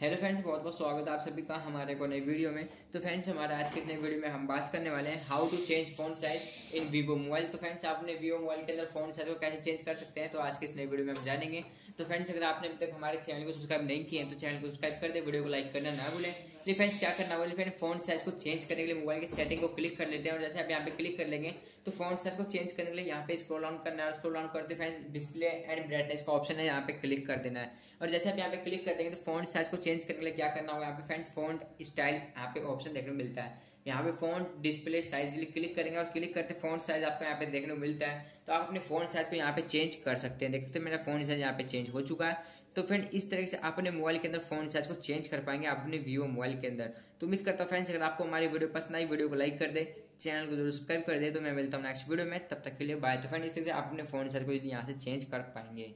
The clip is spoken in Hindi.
हेलो फ्रेंड्स बहुत बहुत स्वागत है आप सभी का हमारे को नई वीडियो में। तो फ्रेंड्स हमारा आज के इस नई वीडियो में हम बात करने वाले हैं how to change font size in Vivo mobile तो फ्रेंड्स आपने वीवो मोबाइल के अंदर फ़ोन साइज़ को कैसे चेंज कर सकते हैं? तो आज के इस नई वीडियो में हम जानेंगे। तो फ्रेंड्स अगर आपने अभी तक हमारे चैनल को सब्सक्राइब नहीं किए तो चैनल को सब्सक्राइब कर दे, वीडियो को लाइक करना ना भूलें। तो फ्रेंड्स क्या करना बोले? फ्रेंड फ़ोन साइज़ को चेंज करने के लिए मोबाइल की सेटिंग को क्लिक कर लेते हैं। और जैसे आप यहाँ पे क्लिक कर लेंगे तो फ़ोन साइज़ को चेंज करने के लिए यहाँ पे स्क्रॉल ऑन करना है। स्क्रॉल ऑन करते फ्रेंड्स डिस्प्ले एंड ब्राइटनेस का ऑप्शन है, यहाँ पे क्लिक कर देना है। और जैसे आप यहाँ पे क्लिक कर देंगे तो फ़ोन साइज़ को चेंज करने के लिए क्या करना होगा? यहाँ पे फ्रेंड्स फ़ोन स्टाइल यहाँ पे ऑप्शन देखने को मिलता है। यहाँ पे फ़ोन डिस्प्ले साइज़ क्लिक करेंगे और क्लिक करते फ़ोन साइज़ आपको यहाँ पे देखने को मिलता है। तो आप अपने फ़ोन साइज़ को यहाँ पे चेंज कर सकते हैं। देखते मेरा फ़ोन साइज़ यहाँ पे चेंज हो चुका है। तो फ्रेंड इस तरह से अपने मोबाइल के अंदर फ़ोन साइज़ को चेंज कर पाएँगे अपने वीवो मोबाइल के अंदर। तो उम्मीद करता हूँ फ्रेंड्स अगर आपको हमारी वीडियो पसंद आई, वीडियो को लाइक कर दे चैनल को ज़रूर सब्सक्राइब कर दे। तो मैं मिलता हूँ नेक्स्ट वीडियो में। तब तक के लिए बाय तो फ्रेंड इस तरह से अपने फ़ोन साइज़ को यहाँ से चेंज कर पाएँगे।